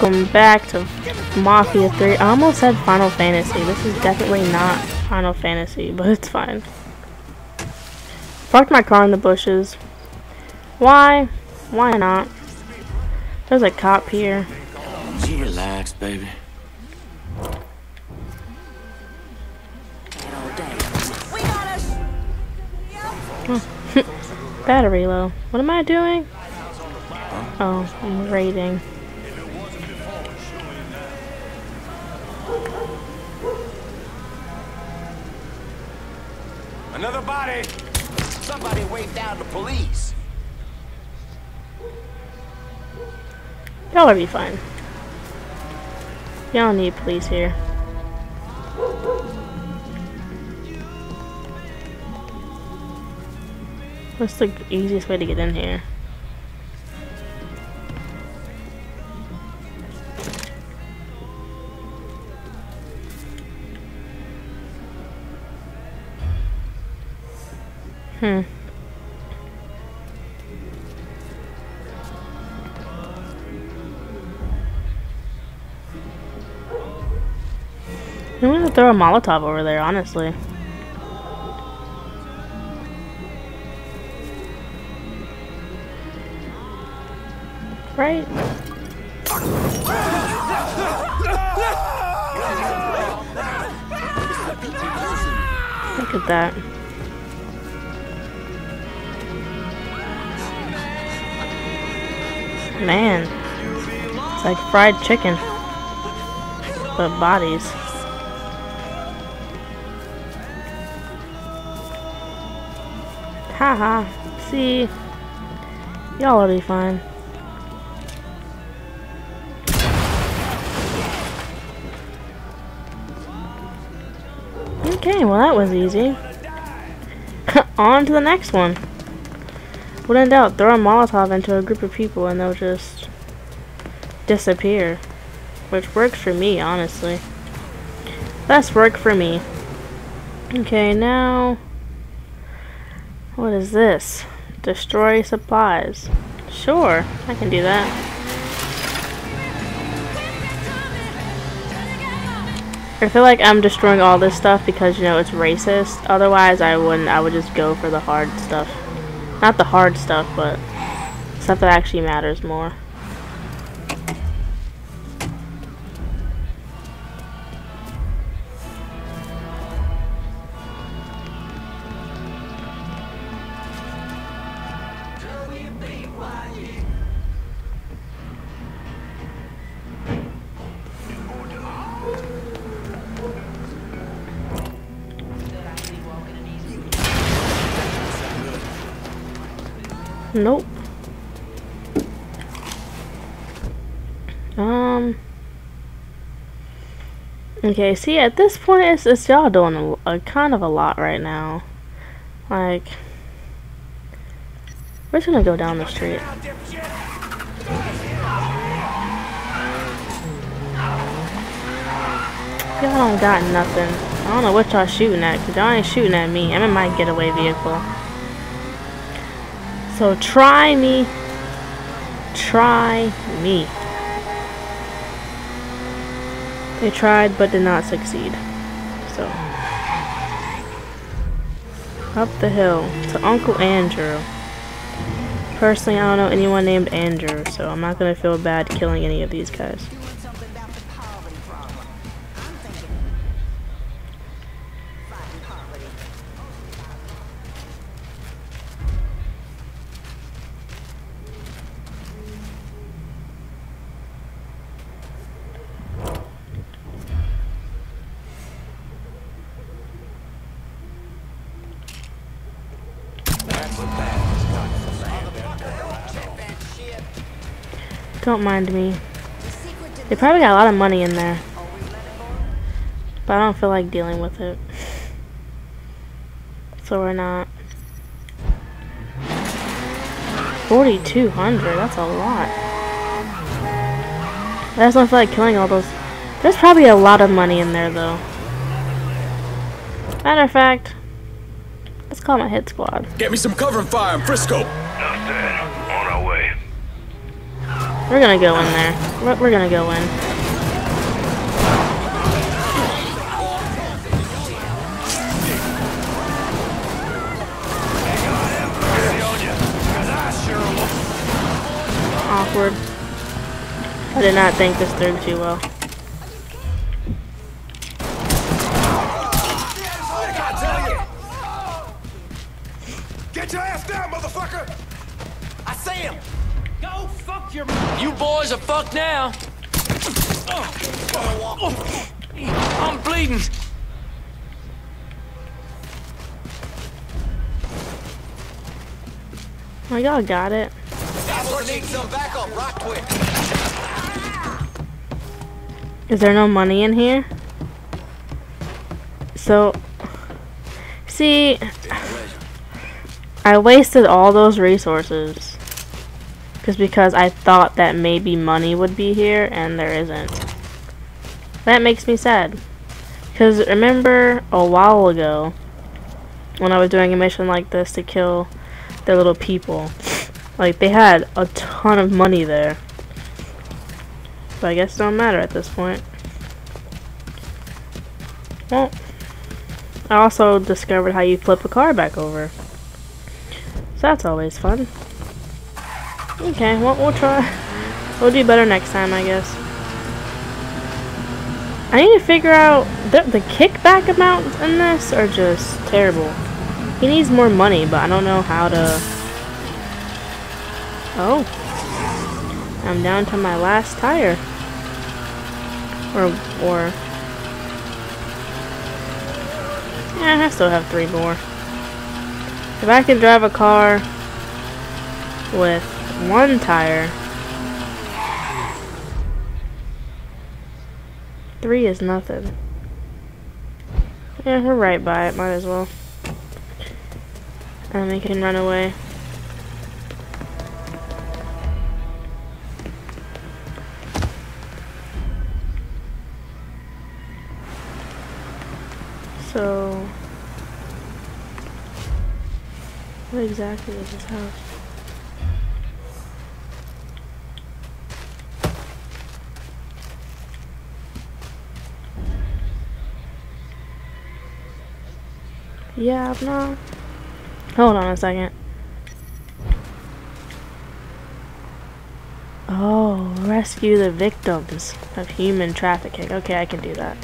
Going back to Mafia 3. I almost said Final Fantasy. This is definitely not Final Fantasy, but it's fine. Parked my car in the bushes. Why? Why not? There's a cop here. Relax, baby. Battery low. What am I doing? Oh, I'm raiding. Another body! Somebody wave down the police! Y'all will be fine. Y'all need police here. What's the easiest way to get in here? Hmm. I'm gonna throw a Molotov over there, honestly. Right? Look at that. Man, it's like fried chicken, but bodies. Haha, see, y'all will be fine. Okay, well that was easy. On to the next one. When in doubt, throw a Molotov into a group of people and they'll just disappear. Which works for me, honestly. That's work for me. Okay, now... What is this? Destroy supplies. Sure, I can do that. I feel like I'm destroying all this stuff because, you know, it's racist. Otherwise, I wouldn't. I would just go for the hard stuff. Not the hard stuff, but stuff that actually matters more. Nope. Um. Okay, see, at this point, it's, it's y'all doing a, a, kind of a lot right now. Like, we're just gonna go down the street. Y'all don't got nothing. I don't know what y'all shooting at, because y'all ain't shooting at me. I'm in my getaway vehicle. So try me. Try me. They tried but did not succeed. So. Up the hill to Uncle Andrew. Personally, I don't know anyone named Andrew, so I'm not going to feel bad killing any of these guys. Don't mind me. They probably got a lot of money in there. But I don't feel like dealing with it. So we're not. 4,200, that's a lot. I just don't feel like killing all those. There's probably a lot of money in there though. Matter of fact, let's call my hit squad. Get me some cover and fire in Frisco. We're gonna go in there. We're, gonna go in. Awkward. I did not think this through too well. Y'all got it. Is there no money in here? So, see, I wasted all those resources just because I thought that maybe money would be here and there isn't. That makes me sad. Because remember a while ago when I was doing a mission like this to kill their little people, like they had a ton of money there. But I guess it don't matter at this point. Well, I also discovered how you flip a car back over. So that's always fun. Okay, well, we'll try. We'll do better next time, I guess. I need to figure out the, the kickback amounts in this are just terrible. He needs more money, but I don't know how to. Oh, I'm down to my last tire. Or, or. Yeah, I still have three more. If I can drive a car with one tire, three is nothing. Yeah, we're right by it, might as well. And we can run away. So, what exactly is this house? Yeah, no. Hold on a second. Oh, rescue the victims of human trafficking. Okay, I can do that.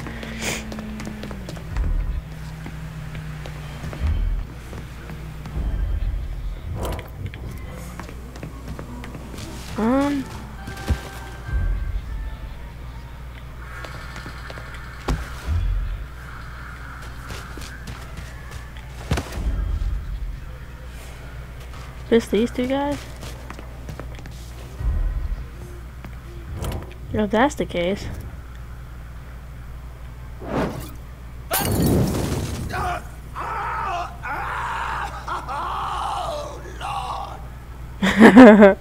Just these two guys? If that's the case.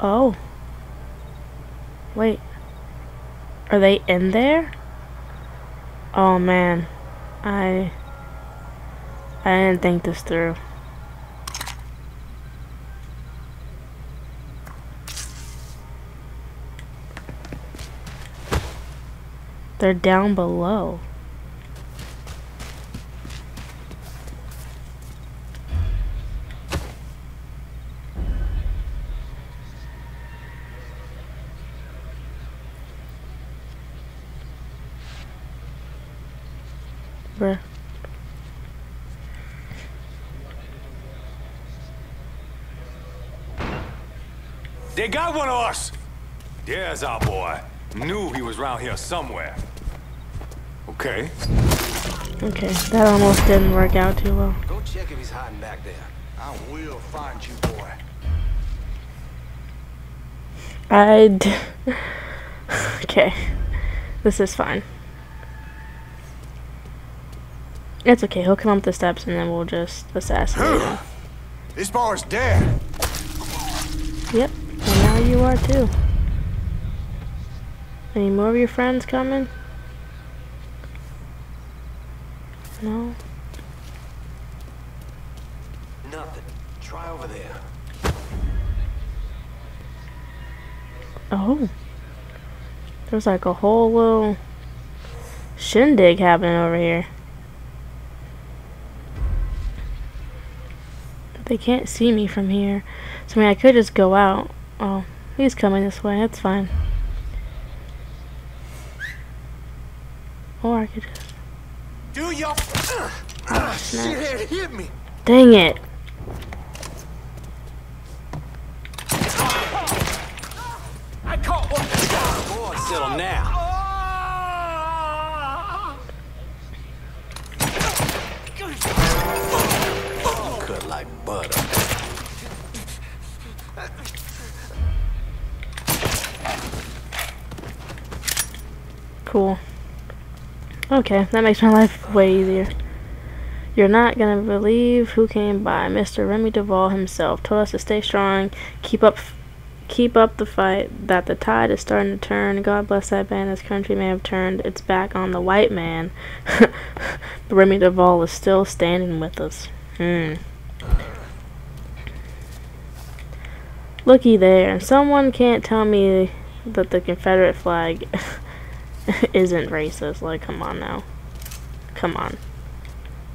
oh. Wait. Are they in there? Oh man. I... I didn't think this through. They're down below. Bruh. They got one of us! There's our boy. Knew he was around here somewhere. Okay. Okay, that almost didn't work out too well. Go check if he's hiding back there. I will find you, boy. I'd... okay. This is fine. It's okay, he'll come up the steps and then we'll just assassinate him. This is dead. Yep, and now you are too. Any more of your friends coming? No? Nothing. Try over there. Oh. There's like a whole little shindig happening over here. They can't see me from here. So I mean I could just go out. Oh, he's coming this way, that's fine. Or I could just Do your. oh. Shit, hit me. Dang it. Okay, that makes my life way easier. You're not gonna believe who came by. Mr. Remy Duval himself told us to stay strong, keep up, keep up the fight. That the tide is starting to turn. God bless that man. This country may have turned its back on the white man, but Remy Duval is still standing with us. Hmm. Looky there. Someone can't tell me that the Confederate flag isn't racist. Like, come on now. Come on.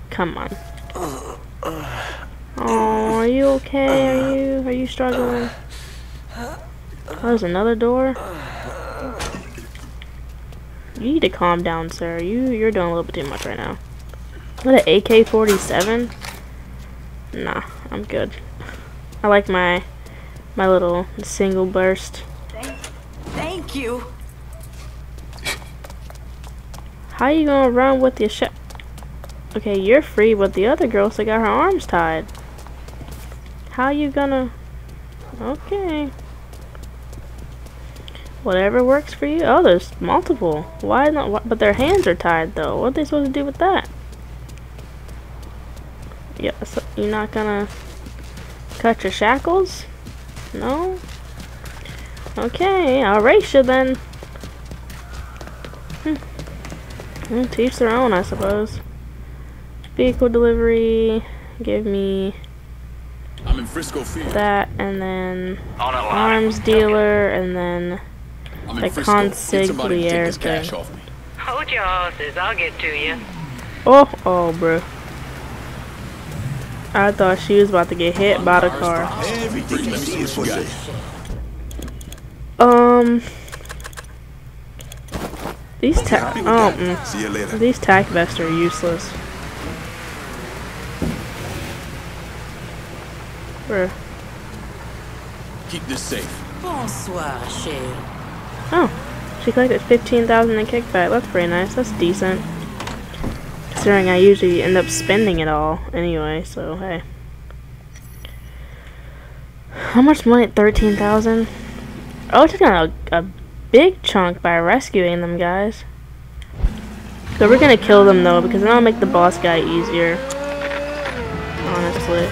Come on. Oh, are you okay? Are you are you struggling? Oh, there's another door. You need to calm down, sir. You you're doing a little bit too much right now. What an AK-47? Nah, I'm good. I like my my little single burst. Thank you. How you gonna run with your shot? Okay, you're free, but the other girl still got her arms tied. How you gonna? Okay. Whatever works for you. Oh, there's multiple. Why not? wh- But their hands are tied though. What are they supposed to do with that? Yeah, so you're not gonna cut your shackles? No. Okay, I'll race you then. Mm, to each their own, I suppose. Vehicle delivery, give me I'm in Frisco Field. that, and then On a arms dealer, and then I'm in the Frisco. Get somebody to take this consigliere cash thing. off me. Hold your horses, I'll get to you. oh, oh, bro. I thought she was about to get hit by the car. Everything you see is what you. Um, these tac, oh, mm, See you later. these tac vests are useless. Bruh. Keep this safe. Bonsoir, chérie. Oh, she collected 15,000 in kickback. That's pretty nice. That's decent. Considering I usually end up spending it all anyway, so hey. How much money? 13,000? Oh, I took out a, a big chunk by rescuing them, guys. So we're gonna kill them though, because then I'll make the boss guy easier. Honestly.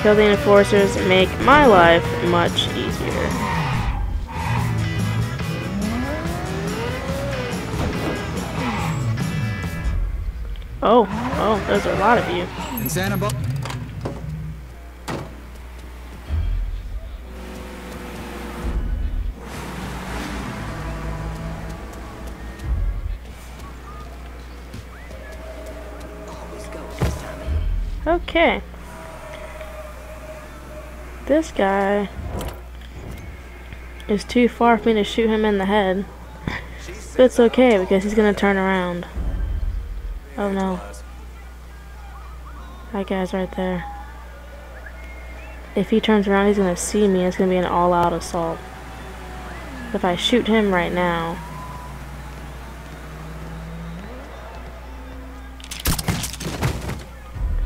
Kill the enforcers, make my life much easier. Oh, oh, there's a lot of you. Okay. This guy is too far for me to shoot him in the head. But it's okay because he's gonna turn around. Oh no. That guy's right there. If he turns around, he's gonna see me. It's gonna be an all-out assault. If I shoot him right now,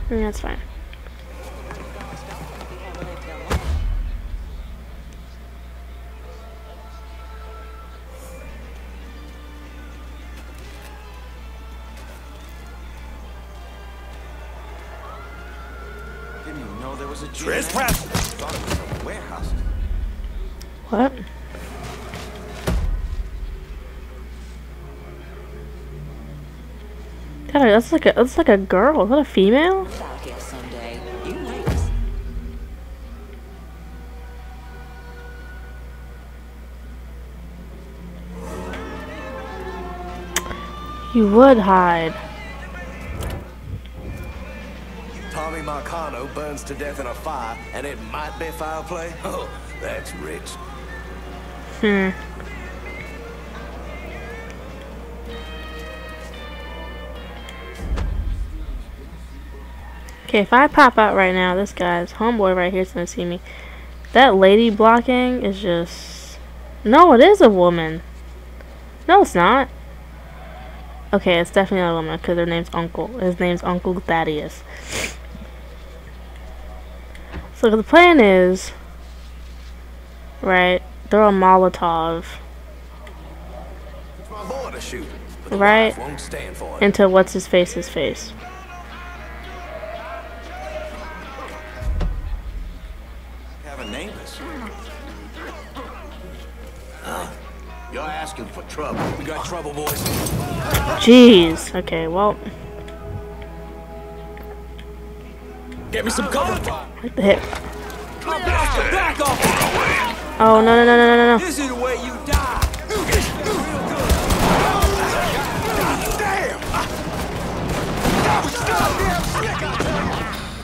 mm, that's fine. that's like a that's like a girl. Is that a female? You would hide. Tommy Marcano burns to death in a fire, and it might be foul play? Oh, that's rich. Hmm. Okay, if I pop out right now, this guy's homeboy right here is gonna see me. That lady blocking is just... No, it is a woman. No, it's not. Okay, it's definitely not a woman because her name's Uncle. His name's Uncle Thaddeus. So the plan is, right? Throw a Molotov, It's my boy to shoot. Right. wife won't stand for it. into what's his face's face. Asking for trouble. We got trouble, boys. Jeez. Okay, well, Get me some cover. like the hit. Back off! Oh no no no no no no no! This is the way you die.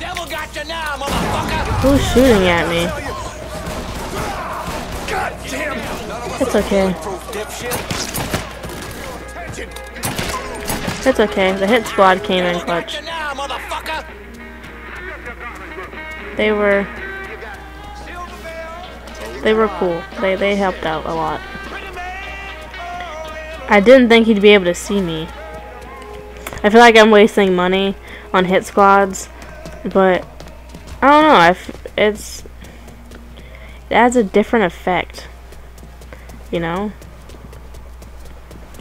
Devil got you now, motherfucker! Who's shooting at me? God damn! It's okay. It's okay. The hit squad came in clutch. They were they were cool. They they helped out a lot. I didn't think he'd be able to see me. I feel like I'm wasting money on hit squads, but I don't know. I f- it's it adds a different effect, you know.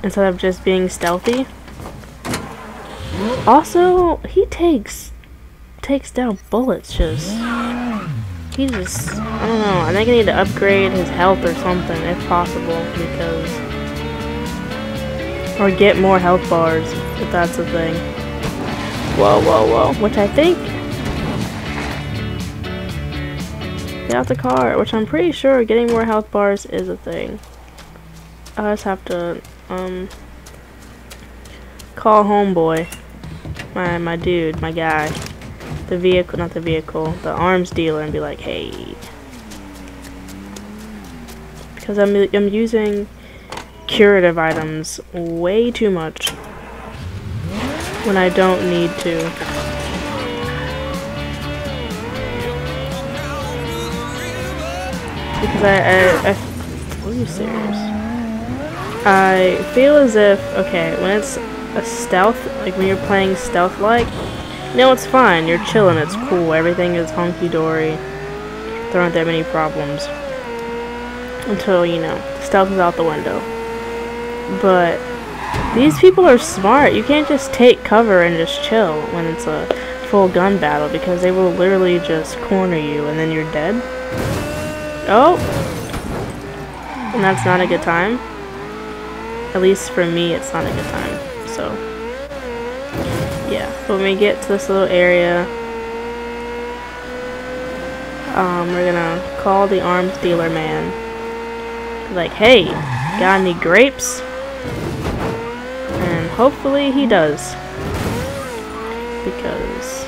Instead of just being stealthy. Also, he takes takes down bullets just he just I don't know. I think I need to upgrade his health or something if possible because or get more health bars if that's a thing. Whoa, whoa, whoa. Which I think Get out the car, which I'm pretty sure getting more health bars is a thing. I just have to um call homeboy. My my dude, my guy the vehicle, not the vehicle, the arms dealer and be like, hey. Because I'm, I'm using curative items way too much when I don't need to. Because I, I, I you serious? I feel as if, okay, when it's a stealth, like when you're playing stealth-like, no, it's fine. You're chilling. It's cool. Everything is hunky dory. There aren't that many problems. Until, you know, stealth is out the window. But these people are smart. You can't just take cover and just chill when it's a full gun battle because they will literally just corner you and then you're dead. Oh! And that's not a good time. At least for me, it's not a good time. So. Yeah, when we get to this little area, um, we're gonna call the arms dealer man. Like, hey, got any grapes? And hopefully he does. Because...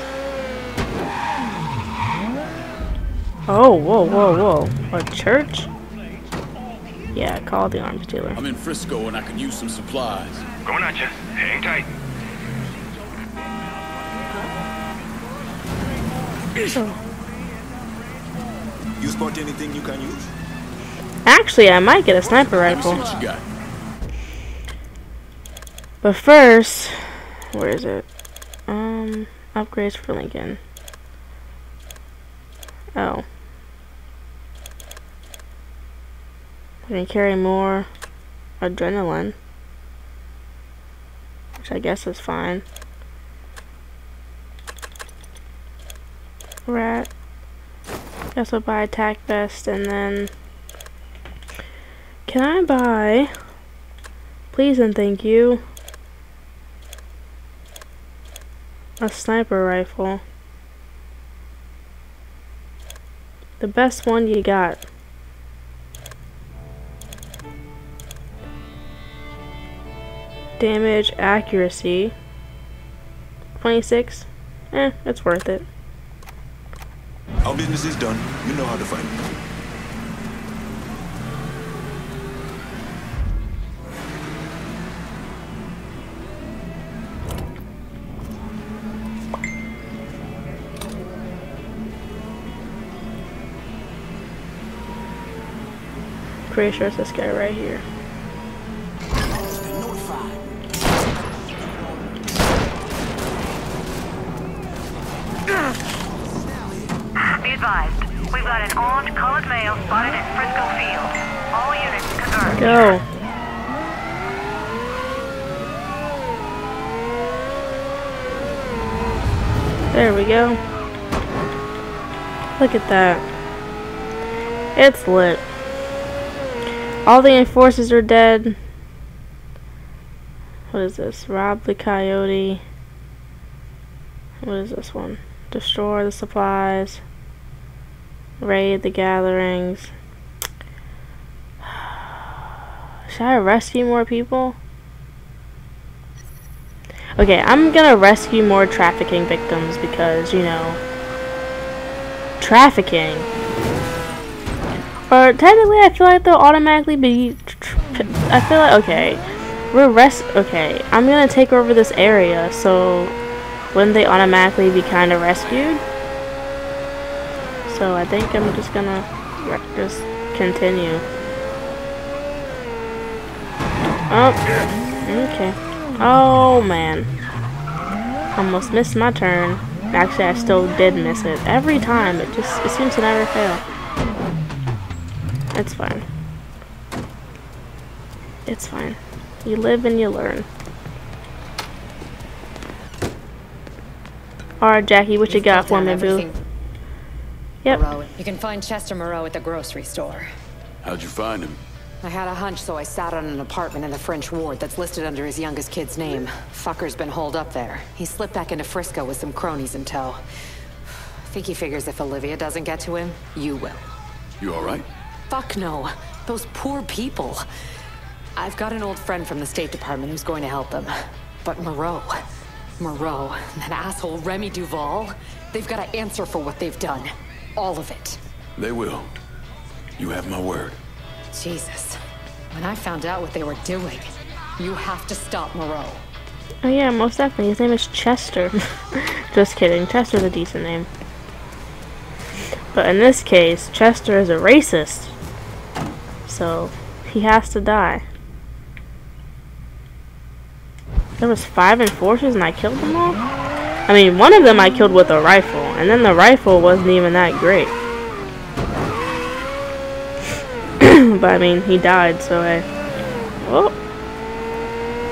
Oh, whoa, whoa, whoa. A church? Yeah, call the arms dealer. I'm in Frisco and I could use some supplies. Going at you. Hang tight. You spot anything you can use? Actually, I might get a sniper Let me see rifle. what you got. But first, where is it? Um, upgrades for Lincoln. Oh. Can carry more adrenaline. Which I guess is fine. Rat. Guess I'll buy attack vest and then... Can I buy... Please and thank you. A sniper rifle. The best one you got. Damage, accuracy. 26. Eh, it's worth it. Our business is done. You know how to find me. Pretty sure it's this guy right here. Got an armed colored male spotted at Frisco Field. All units converge. Go. There we go. Look at that. It's lit. All the enforcers are dead. What is this? Rob the coyote. What is this one? Destroy the supplies. Raid the gatherings. Should I rescue more people? Okay, I'm gonna rescue more trafficking victims because, you know, trafficking. Or technically, I feel like they'll automatically be. I feel like okay, we're rest. Okay, I'm gonna take over this area, so wouldn't they automatically be kind of rescued? So I think I'm just gonna just continue. Oh, okay. Oh man, almost missed my turn. Actually, I still did miss it every time. It just it seems to never fail. It's fine. It's fine. You live and you learn. Alright, Jackie, what you got for me, boo? Everything, Yep. Moreau. You can find Chester Moreau at the grocery store. How'd you find him? I had a hunch, so I sat on an apartment in the French ward that's listed under his youngest kid's name. Fucker's been holed up there. He slipped back into Frisco with some cronies in tow. Think he figures if Olivia doesn't get to him, you will. You alright? Fuck no. Those poor people. I've got an old friend from the State Department who's going to help them. But Moreau... Moreau, that asshole Remy Duval, they've got to answer for what they've done. All of it. They will. You have my word. Jesus. When I found out what they were doing, you have to stop Moreau. Oh yeah, most definitely. His name is Chester. Just kidding. Chester's a decent name. But in this case, Chester is a racist. So, he has to die. There was five enforcers and I killed them all? I mean, one of them I killed with a rifle. And then the rifle wasn't even that great. but I mean, he died, so I... Oh.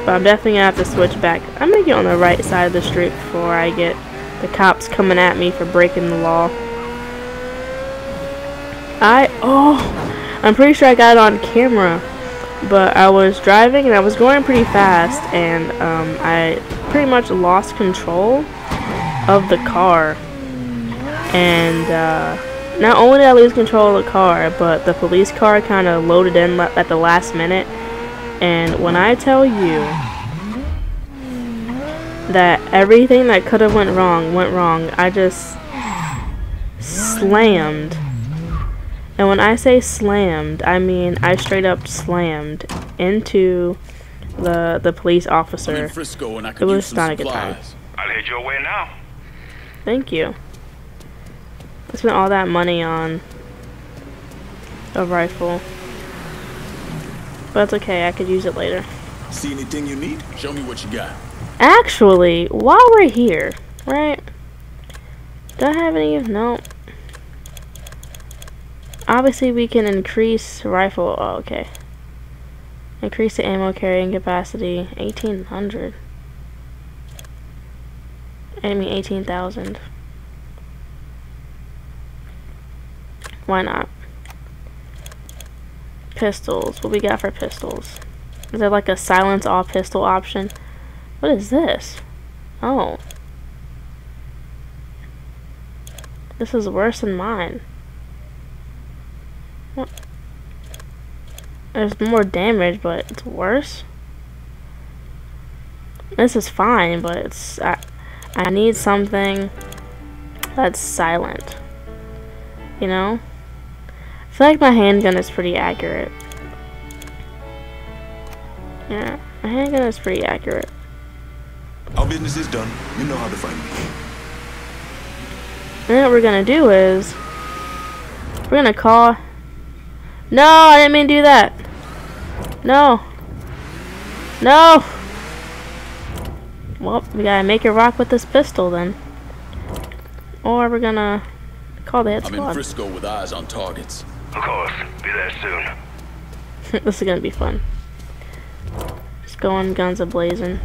But I'm definitely gonna have to switch back. I'm gonna get on the right side of the street before I get the cops coming at me for breaking the law. I oh I'm pretty sure I got it on camera. But I was driving and I was going pretty fast and um, I pretty much lost control of the car. And uh, not only did I lose control of the car, but the police car kind of loaded in at the last minute. And when I tell you that everything that could have went wrong went wrong, I just slammed. And when I say slammed, I mean I straight up slammed into the the police officer. Frisco and It was not a good time. I'll head your way now. Thank you. I spent all that money on a rifle. But it's okay, I could use it later. See anything you need? Show me what you got. Actually, while we're here, right? Do I have any? No. Obviously, we can increase rifle. Oh, okay. Increase the ammo carrying capacity. 1800. I mean, 18,000. Why not? Pistols. What we got for pistols? Is there like a silence all pistol option? What is this? Oh. This is worse than mine. What? There's more damage, but it's worse? This is fine, but it's I, I need something that's silent. You know? I feel like my handgun is pretty accurate. Yeah, my handgun is pretty accurate. Our business is done. You know how to find me. And what we're gonna do is we're gonna call No, I didn't mean to do that. No. No. Well, we gotta make it rock with this pistol then. Or we're gonna call the hit I'm in. Frisco with eyes on targets. Of course. Be there soon. this is gonna be fun. Just going guns a blazing.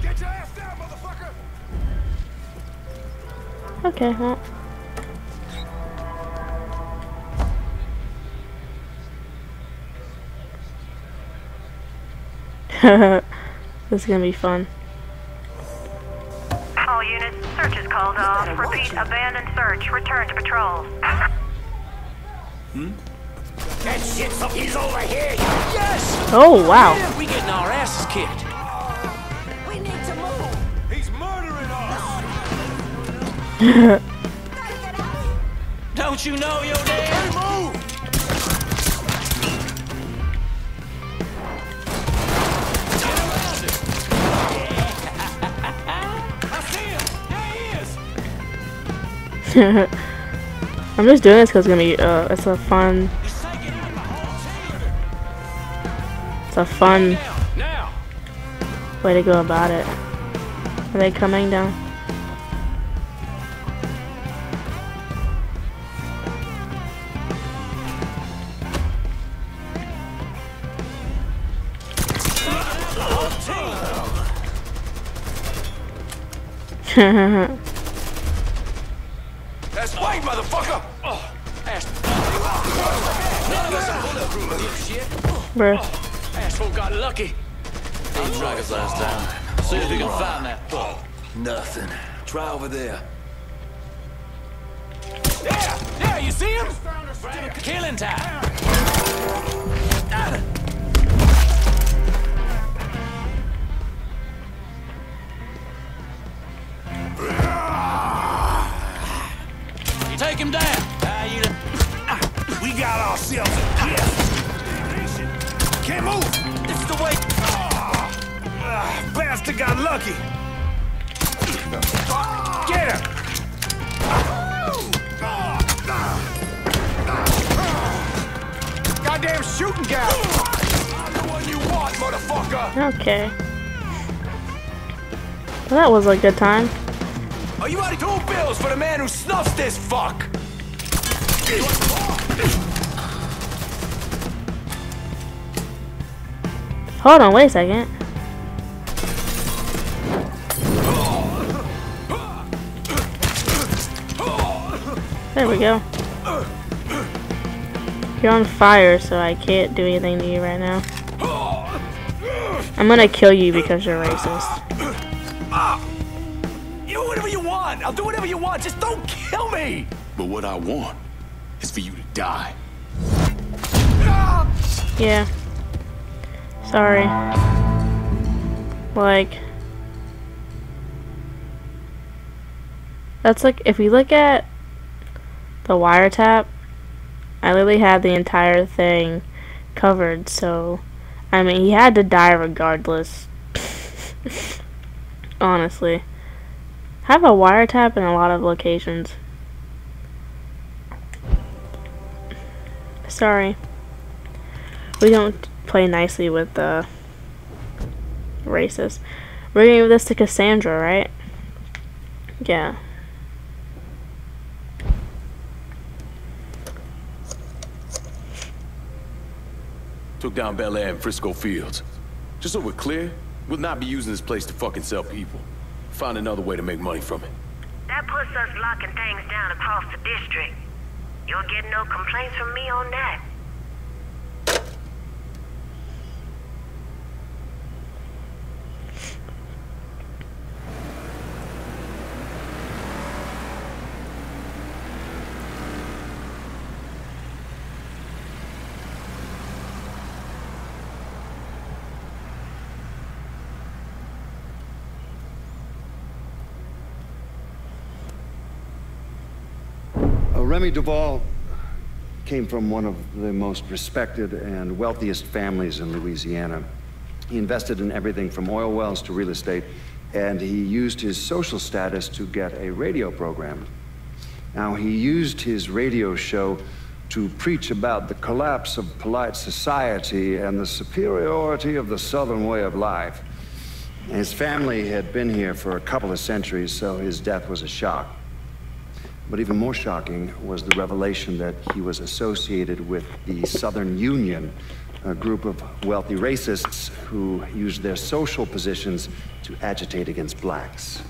Get your ass down, motherfucker! Okay, well. this is gonna be fun. All units, search is called off. Repeat, abandoned search. Return to patrol. Hmm? That shit, so he's over here! Yes! Oh wow. We getting our asses kicked. We need to move. He's murdering us! Don't you know your dad? move! I'm just doing this because it's gonna be uh, it's a fun, it's a fun way to go about it. Are they coming down? That's Bruh. Asshole got lucky. He tried us last time. See if you can find that fuck. Nothing. Try over there. There! There, you see him? Killing time. You take him down. Ah, you ah, We got ourselves a gift! Can't move! This is the way. Ah, bastard got lucky! Get him! Goddamn shooting gal! I'm the one you want, motherfucker! Okay. Well, that was a good time. Are you out of two bills for the man who snuffs this fuck? Hold on, wait a second. There we go. You're on fire, so I can't do anything to you right now. I'm gonna kill you because you're racist. You do whatever you want. I'll do whatever you want. Just don't kill me. But what I want is for you to die. Yeah. Sorry. Like. That's like, if we look at the wiretap, I literally had the entire thing covered, so. I mean, he had to die regardless. Honestly. I have a wiretap in a lot of locations. Sorry. We don't play nicely with the racist. We're gonna give this to Cassandra, right? Yeah. Took down Bel Air and Frisco Fields. Just so we're clear, we'll not be using this place to fucking sell people. Find another way to make money from it. That puts us locking things down across the district. You'll get no complaints from me on that. Remy Duval came from one of the most respected and wealthiest families in Louisiana. He invested in everything from oil wells to real estate, and he used his social status to get a radio program. Now, he used his radio show to preach about the collapse of polite society and the superiority of the Southern way of life. His family had been here for a couple of centuries, so his death was a shock. But even more shocking was the revelation that he was associated with the Southern Union, a group of wealthy racists who used their social positions to agitate against blacks.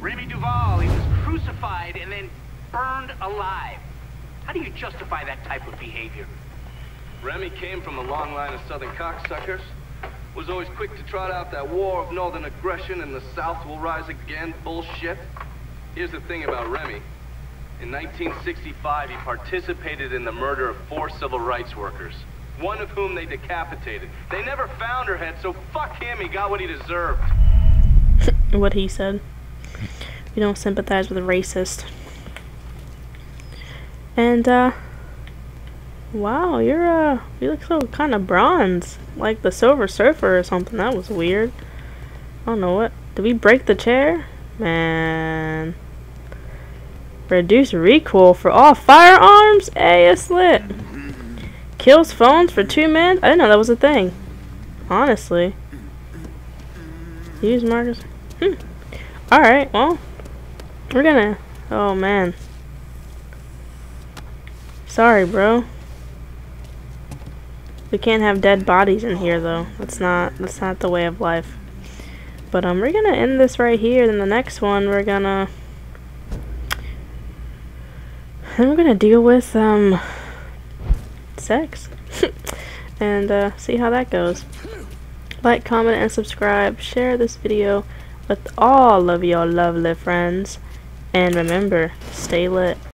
Remy Duval, he was crucified and then burned alive. How do you justify that type of behavior? Remy came from a long line of southern cocksuckers. Was always quick to trot out that war of northern aggression and the South will rise again bullshit. Here's the thing about Remy. In 1965, he participated in the murder of four civil rights workers, one of whom they decapitated. They never found her head, so fuck him, he got what he deserved. what he said. We don't sympathize with a racist. And, uh, wow, you're, uh, you look so kind of bronze. Like the Silver Surfer or something. That was weird. I don't know what. Did we break the chair? Man. Reduce recoil for all firearms? Hey, it's lit. Kills phones for two men? I didn't know that was a thing. Honestly. Use markers. Hmm. Alright, well. We're gonna... Oh, man. Sorry, bro. We can't have dead bodies in here, though. That's not, that's not the way of life. But, um, we're gonna end this right here. Then the next one, we're gonna... We're gonna deal with, um... Sex. and, uh, see how that goes. Like, comment, and subscribe. Share this video with all of your lovely friends. And remember, stay lit.